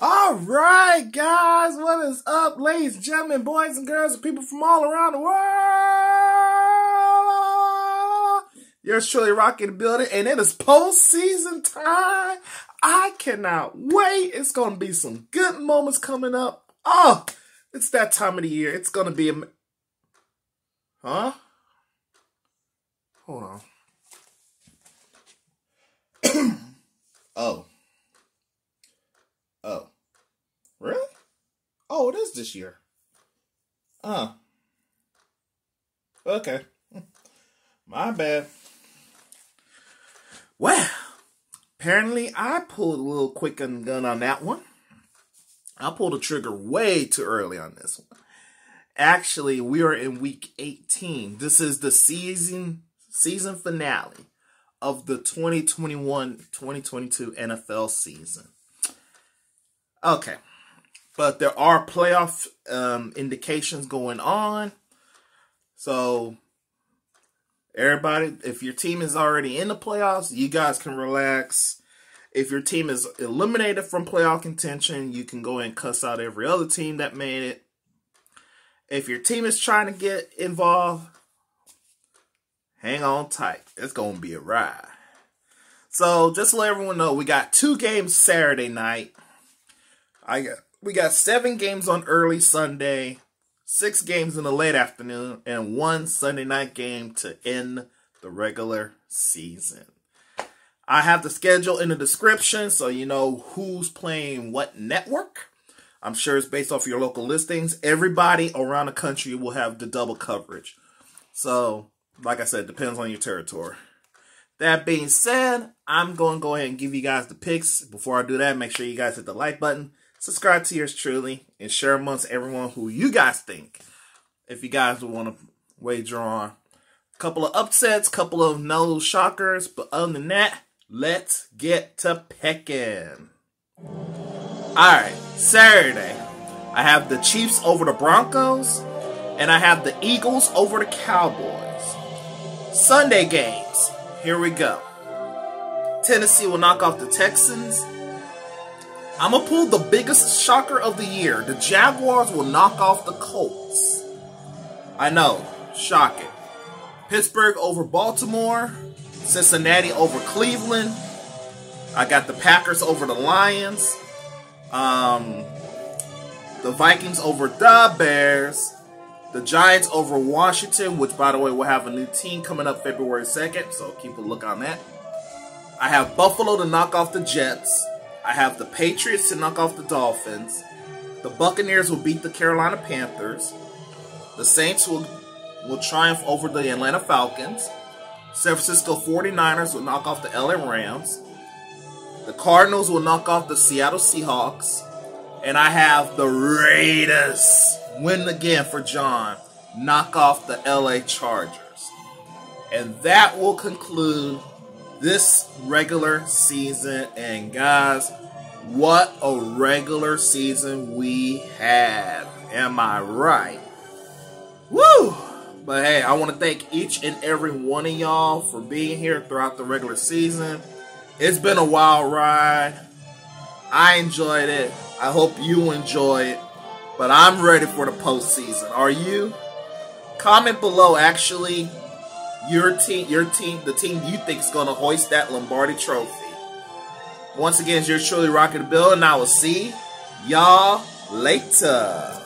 All right, guys, what is up, ladies and gentlemen, boys and girls, and people from all around the world? Yours truly Rocky in the building, and it is postseason time. I cannot wait. It's going to be some good moments coming up. Oh, it's that time of the year. It's going to be a. Huh? Hold on. oh. Oh. Really? Oh, it is this year. Uh. Okay. My bad. Well, apparently I pulled a little quick and gun on that one. I pulled the trigger way too early on this one. Actually, we are in week 18. This is the season season finale of the 2021-2022 NFL season. Okay. But there are playoff um, indications going on. So, everybody, if your team is already in the playoffs, you guys can relax. If your team is eliminated from playoff contention, you can go and cuss out every other team that made it. If your team is trying to get involved, hang on tight. It's going to be a ride. So, just let everyone know, we got two games Saturday night. I got we got seven games on early Sunday, six games in the late afternoon, and one Sunday night game to end the regular season. I have the schedule in the description so you know who's playing what network. I'm sure it's based off your local listings. Everybody around the country will have the double coverage. So, like I said, depends on your territory. That being said, I'm going to go ahead and give you guys the picks. Before I do that, make sure you guys hit the like button subscribe to yours truly, and share amongst everyone who you guys think. If you guys would want to wager on a couple of upsets, couple of no shockers, but other than that, let's get to picking. Alright, Saturday, I have the Chiefs over the Broncos, and I have the Eagles over the Cowboys. Sunday games, here we go. Tennessee will knock off the Texans. I'm going to pull the biggest shocker of the year. The Jaguars will knock off the Colts. I know, shocking. Pittsburgh over Baltimore. Cincinnati over Cleveland. I got the Packers over the Lions. Um, the Vikings over the Bears. The Giants over Washington, which, by the way, will have a new team coming up February 2nd, so keep a look on that. I have Buffalo to knock off the Jets. I have the Patriots to knock off the Dolphins. The Buccaneers will beat the Carolina Panthers. The Saints will, will triumph over the Atlanta Falcons. San Francisco 49ers will knock off the LA Rams. The Cardinals will knock off the Seattle Seahawks. And I have the Raiders win again for John. Knock off the LA Chargers. And that will conclude this regular season. And guys, what a regular season we had. Am I right? Woo! But hey, I want to thank each and every one of y'all for being here throughout the regular season. It's been a wild ride. I enjoyed it. I hope you enjoy it. But I'm ready for the postseason. Are you? Comment below actually your team, your team, the team you think is going to hoist that Lombardi trophy. Once again, you're truly rocking bill, and I will see y'all later.